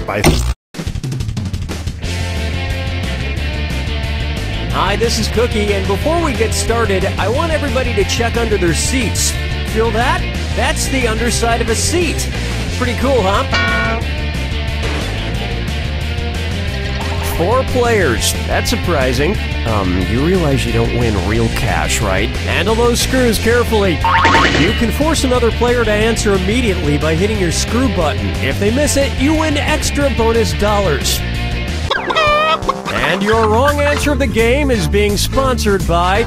by Hi, this is Cookie, and before we get started, I want everybody to check under their seats. Feel that? That's the underside of a seat. Pretty cool, huh? Four players. That's surprising. Um, you realize you don't win real cash, right? Handle those screws carefully. You can force another player to answer immediately by hitting your screw button. If they miss it, you win extra bonus dollars. And your wrong answer of the game is being sponsored by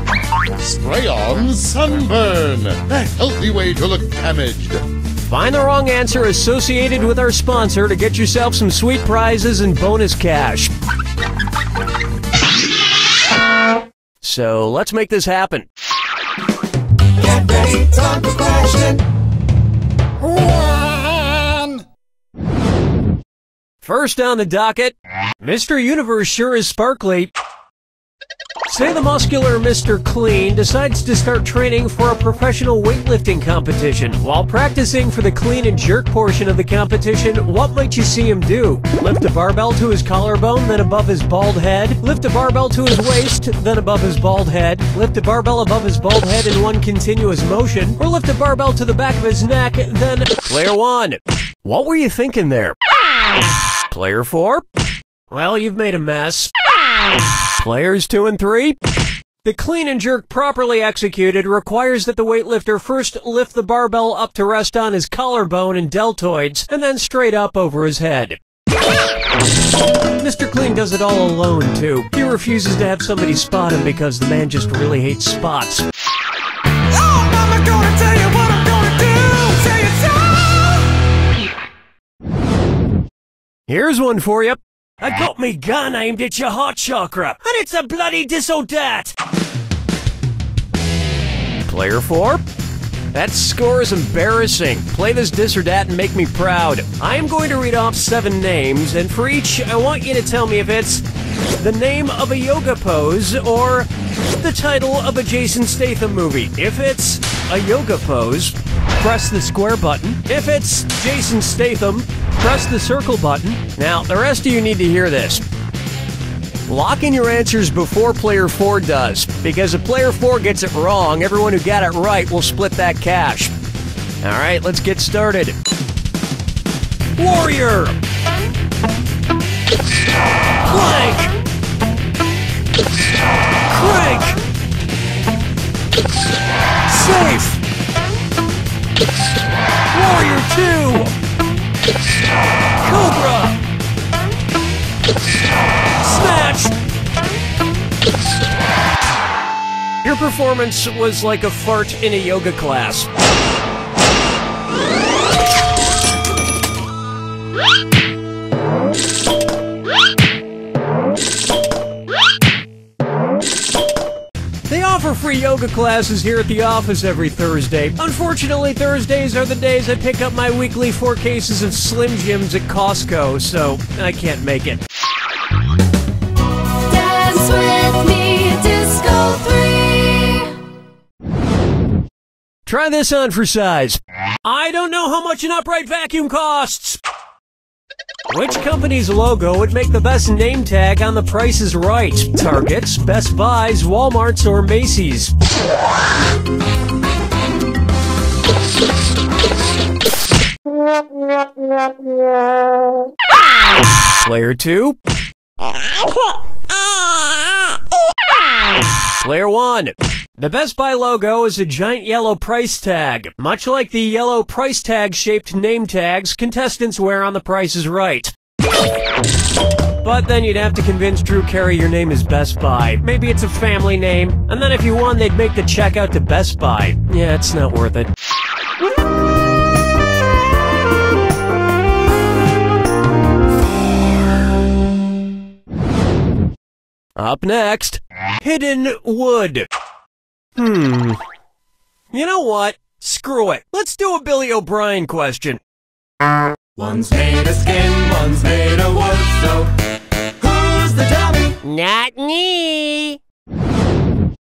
Spray-on sunburn, a healthy way to look damaged. Find the wrong answer associated with our sponsor to get yourself some sweet prizes and bonus cash. So let's make this happen. Get ready, time for question. One. First on the docket, Mr. Universe sure is sparkly. Say the muscular Mr. Clean decides to start training for a professional weightlifting competition. While practicing for the clean and jerk portion of the competition, what might you see him do? Lift a barbell to his collarbone, then above his bald head. Lift a barbell to his waist, then above his bald head. Lift a barbell above his bald head in one continuous motion. Or lift a barbell to the back of his neck, then... Player 1. What were you thinking there? Player 4. Well, you've made a mess. Players 2 and 3. The clean and jerk properly executed requires that the weightlifter first lift the barbell up to rest on his collarbone and deltoids, and then straight up over his head. Mr. Clean does it all alone, too. He refuses to have somebody spot him because the man just really hates spots. Here's one for you. I got me gun aimed at your heart chakra, and it's a bloody Dis or Dat! Player 4? That score is embarrassing. Play this dis or dat and make me proud. I am going to read off seven names, and for each, I want you to tell me if it's the name of a yoga pose or the title of a Jason Statham movie. If it's a yoga pose, press the square button. If it's Jason Statham, press the circle button. Now, the rest of you need to hear this. Lock in your answers before player 4 does, because if player 4 gets it wrong, everyone who got it right will split that cash. Alright, let's get started. Warrior! Plank! Crank! Your performance was like a fart in a yoga class. They offer free yoga classes here at the office every Thursday. Unfortunately, Thursdays are the days I pick up my weekly four cases of Slim Jims at Costco, so I can't make it. Dance with me, Try this on for size. I don't know how much an upright vacuum costs. Which company's logo would make the best name tag on the Price is Right? Targets, Best Buys, Walmart's, or Macy's? Player 2. Player 1. The Best Buy logo is a giant yellow price tag. Much like the yellow price tag shaped name tags contestants wear on The Price is Right. But then you'd have to convince Drew Carey your name is Best Buy. Maybe it's a family name, and then if you won, they'd make the check out to Best Buy. Yeah, it's not worth it. Up next, Hidden Wood. Hmm. You know what? Screw it. Let's do a Billy O'Brien question. One's made of skin, one's made of wood. So who's the dummy? Not me.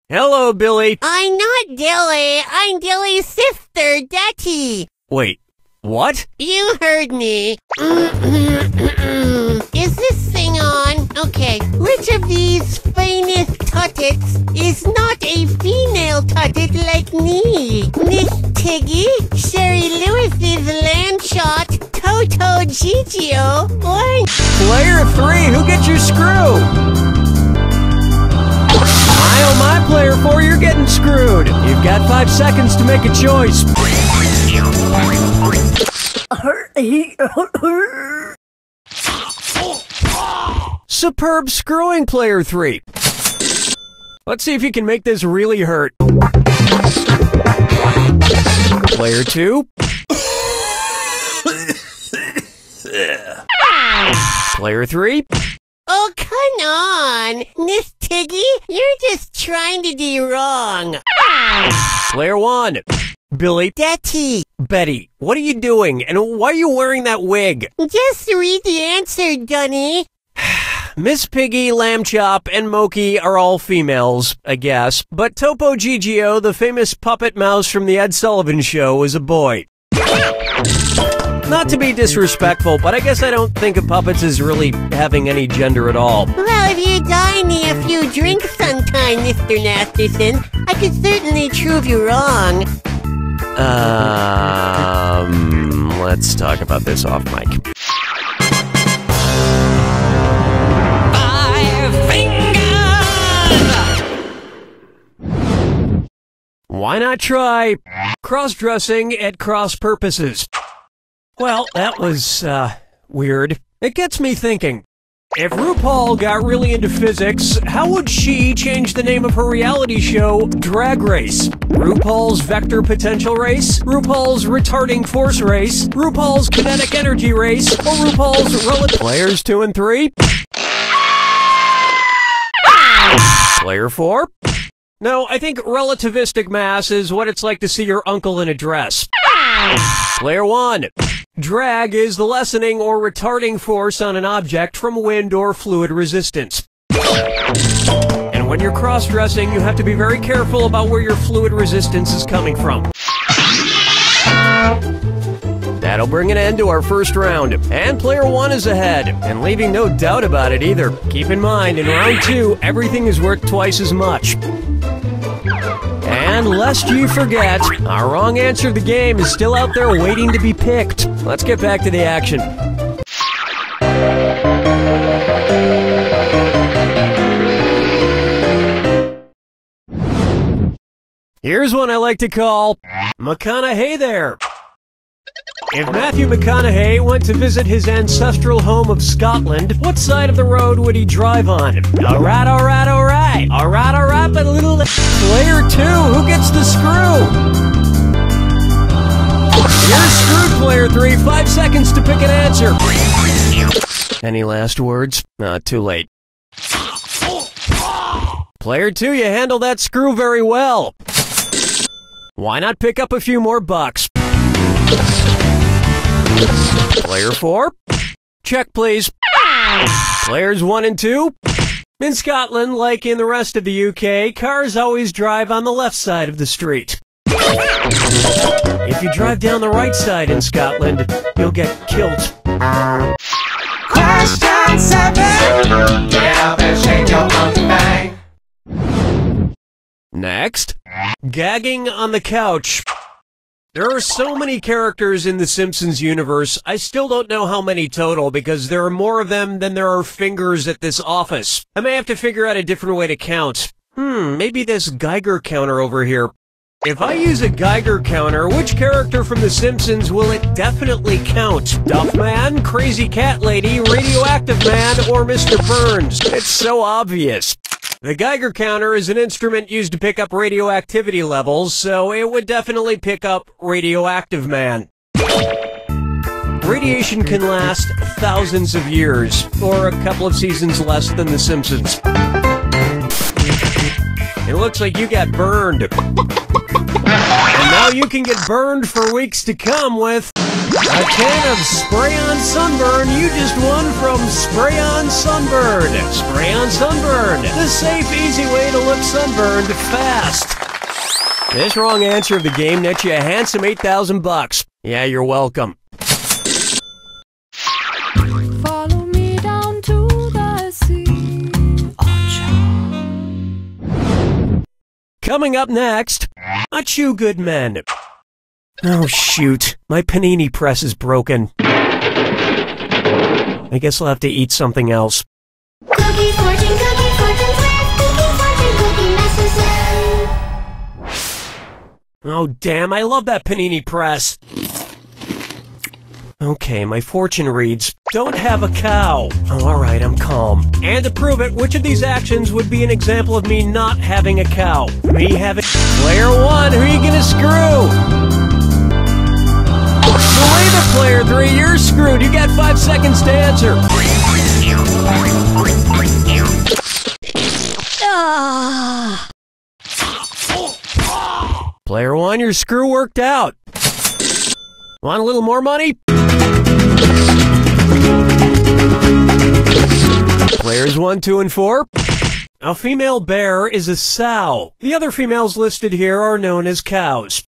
Hello, Billy. I'm not Dilly. I'm Dilly's sister, Detty. Wait, What? You heard me. Mm, mm, mm, Okay. Which of these finest tuttets is not a female tuttet like me? Miss Tiggy, Shari Lewis's land shot, Toto Gigio, or Player three, who gets your screw? My oh my, player four, you're getting screwed. You've got five seconds to make a choice. Superb screwing, player three. Let's see if you can make this really hurt. Player two. Player three. Oh, come on! Miss Tiggy, you're just trying to do wrong. Player one. Billy. Daddy, Betty, what are you doing? And why are you wearing that wig? just read the answer, Dunny. Miss Piggy, Lamb Chop, and Mokey are all females, I guess. But Topo Gigio, the famous puppet mouse from the Ed Sullivan Show, was a boy. Not to be disrespectful, but I guess I don't think of puppets as really having any gender at all. Well, if you die me a few drinks sometime, Mr. Nasterson, I could certainly prove you wrong. Um, let's talk about this off mic. Why not try cross dressing at cross purposes? Well, that was, uh, weird. It gets me thinking. If RuPaul got really into physics, how would she change the name of her reality show Drag Race? RuPaul's Vector Potential Race? RuPaul's Retarding Force Race? RuPaul's Kinetic Energy Race? Or RuPaul's Relative Players 2 and 3? Player 4? No, I think relativistic mass is what it's like to see your uncle in a dress. Player 1. Drag is the lessening or retarding force on an object from wind or fluid resistance. And when you're cross-dressing, you have to be very careful about where your fluid resistance is coming from. That'll bring an end to our first round. And player one is ahead, and leaving no doubt about it either. Keep in mind, in round two, everything is worth twice as much. And lest you forget, our wrong answer of the game is still out there waiting to be picked. Let's get back to the action. Here's one I like to call McConaughey there. If Matthew McConaughey went to visit his ancestral home of Scotland, what side of the road would he drive on? Alright, alright, alright. Alright, alright, but a little. Player two, who gets the screw? You're screwed, player three. Five seconds to pick an answer. Any last words? Uh, too late. Player two, you handle that screw very well. Why not pick up a few more bucks? Player four, check please. Players one and two. In Scotland, like in the rest of the UK, cars always drive on the left side of the street. If you drive down the right side in Scotland, you'll get killed. Question seven. Get up and shake your monkey bang. Next, gagging on the couch. There are so many characters in the Simpsons universe, I still don't know how many total because there are more of them than there are fingers at this office. I may have to figure out a different way to count. Hmm, maybe this Geiger counter over here. If I use a Geiger counter, which character from The Simpsons will it definitely count? Duff Man, Crazy Cat Lady, Radioactive Man, or Mr. Burns? It's so obvious. The Geiger counter is an instrument used to pick up radioactivity levels, so it would definitely pick up Radioactive Man. Radiation can last thousands of years, or a couple of seasons less than The Simpsons. It looks like you got burned. Now you can get burned for weeks to come with a can of Spray On Sunburn you just won from Spray On Sunburn. Spray On Sunburn, the safe, easy way to look sunburned fast. This wrong answer of the game nets you a handsome 8,000 bucks. Yeah, you're welcome. Coming up next, a chew good men. Oh shoot, my panini press is broken. I guess I'll have to eat something else. Cookie fortune, cookie fortune, cookie fortune, cookie. Oh damn, I love that panini press. Okay, my fortune reads, don't have a cow. Oh, alright, I'm calm. And to prove it, which of these actions would be an example of me not having a cow? Me having... Player one, who are you gonna screw? Believe it, player three, you're screwed. You got five seconds to answer. Ah. Player one, your screw worked out. Want a little more money? Players one, two, and four. A female bear is a sow. The other females listed here are known as cows.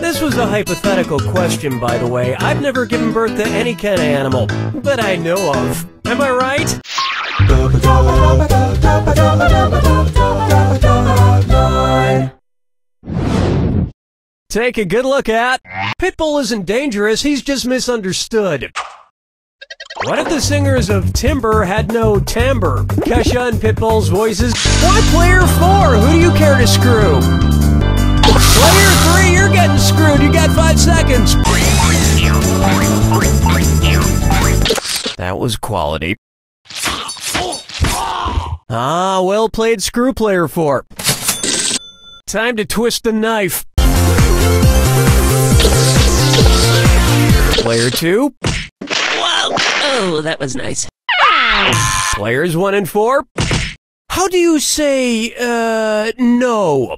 This was a hypothetical question, by the way. I've never given birth to any kind of animal but I know of. Am I right? Take a good look at. Pitbull isn't dangerous, he's just misunderstood. What if the singers of Timber had no timbre? Kesha and Pitbull's voices. Why player four? Who do you care to screw? Player three, you're getting screwed. You got five seconds. That was quality. Ah, well played, screw player four. Time to twist the knife. Player two. Oh, that was nice. Players one and four. How do you say, uh, no?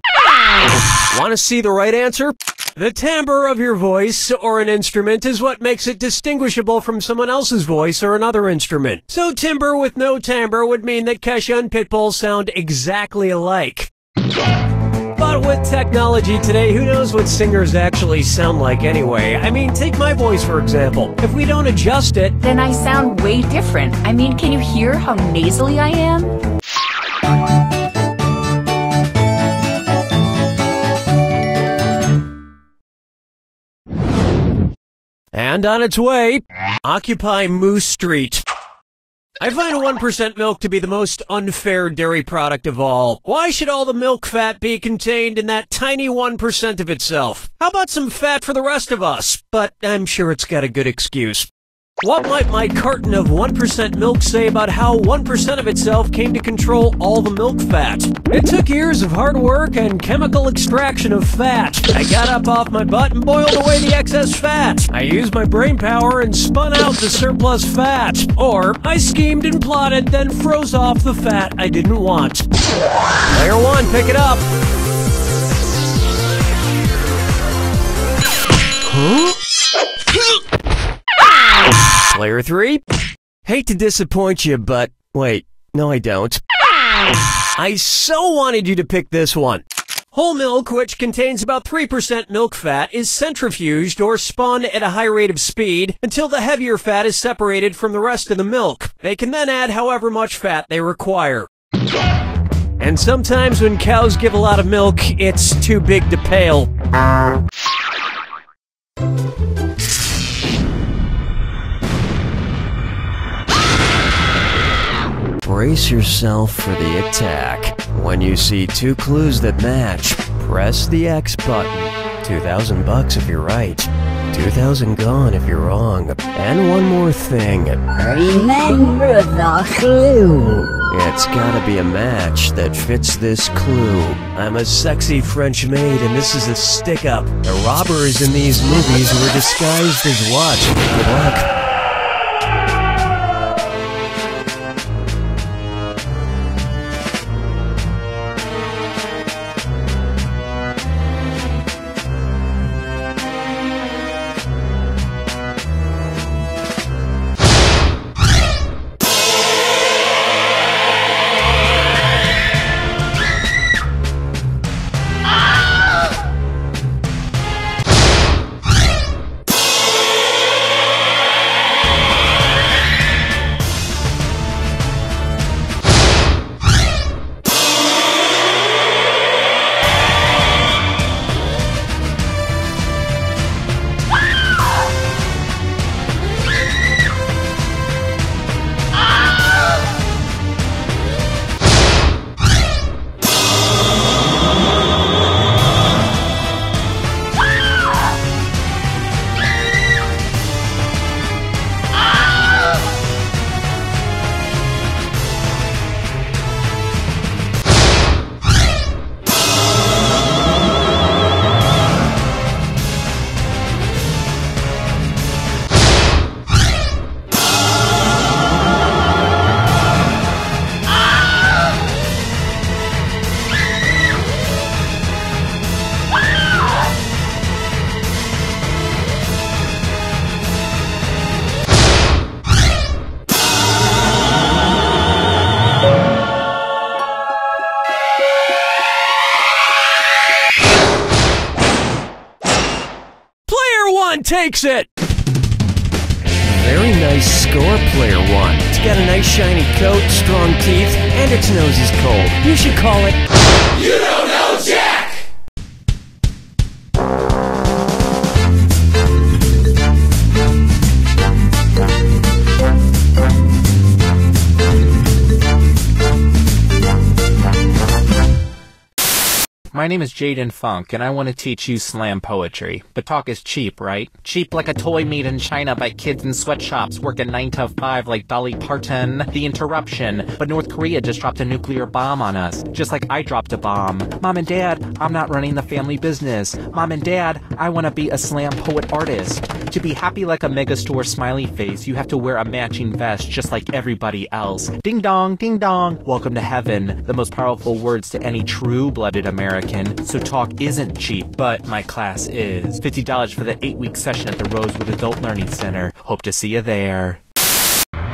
Want to see the right answer? The timbre of your voice or an instrument is what makes it distinguishable from someone else's voice or another instrument. So timbre with no timbre would mean that Kesha and Pitbull sound exactly alike. But with technology today, who knows what singers actually sound like anyway? I mean, take my voice for example. If we don't adjust it, Then I sound way different. I mean, can you hear how nasally I am? And on its way, Occupy Moose Street. I find 1% milk to be the most unfair dairy product of all. Why should all the milk fat be contained in that tiny 1% of itself? How about some fat for the rest of us? But I'm sure it's got a good excuse. What might my carton of 1% milk say about how 1% of itself came to control all the milk fat? It took years of hard work and chemical extraction of fat. I got up off my butt and boiled away the excess fat. I used my brain power and spun out the surplus fat. Or I schemed and plotted, then froze off the fat I didn't want. Player one, pick it up. Player three. Hate to disappoint you, but wait, no, I don't. I so wanted you to pick this one. Whole milk, which contains about 3% milk fat, is centrifuged or spun at a high rate of speed until the heavier fat is separated from the rest of the milk. They can then add however much fat they require. And sometimes when cows give a lot of milk, it's too big to pale. Brace yourself for the attack. When you see two clues that match, press the X button. 2000 bucks if you're right. 2000 gone if you're wrong. And one more thing. Remember the clue. It's gotta be a match that fits this clue. I'm a sexy French maid and this is a stick up. The robbers in these movies were disguised as what? Good luck. Player one takes it! Very nice score, player one. It's got a nice shiny coat, strong teeth, and its nose is cold. You should call it... You don't My name is Jaden Funk, and I want to teach you slam poetry. But talk is cheap, right? Cheap like a toy made in China by kids in sweatshops working 9 to 5 like Dolly Parton. The interruption. But North Korea just dropped a nuclear bomb on us, just like I dropped a bomb. Mom and Dad, I'm not running the family business. Mom and Dad, I want to be a slam poet artist. To be happy like a megastore smiley face, you have to wear a matching vest just like everybody else. Ding dong, ding dong. Welcome to heaven. The most powerful words to any true blooded American. So talk isn't cheap, but my class is. $50 for the eight week session at the Rosewood Adult Learning Center. Hope to see you there.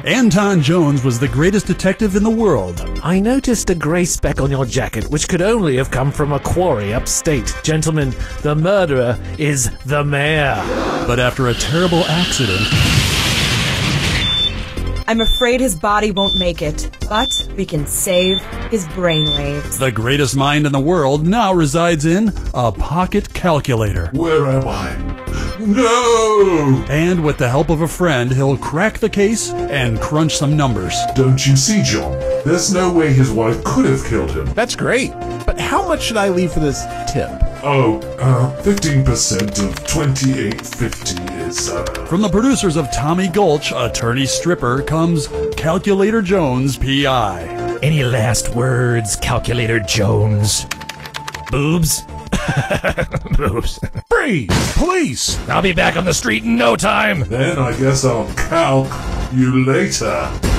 Anton Jones was the greatest detective in the world. I noticed a grey speck on your jacket, which could only have come from a quarry upstate. Gentlemen, the murderer is the mayor. But after a terrible accident, I'm afraid his body won't make it, but we can save his brainwaves. the greatest mind in the world now resides in a pocket calculator. Where am I? No! And with the help of a friend, he'll crack the case and crunch some numbers. Don't you see, John? There's no way his wife could have killed him. That's great. But how much should I leave for this tip? Oh, uh, 15% of 2850 is, uh. From the producers of Tommy Gulch, Attorney Stripper, comes Calculator Jones, P.I. Any last words, Calculator Jones? Boobs? Boobs. Freeze! Police! I'll be back on the street in no time. Then I guess I'll calc you later.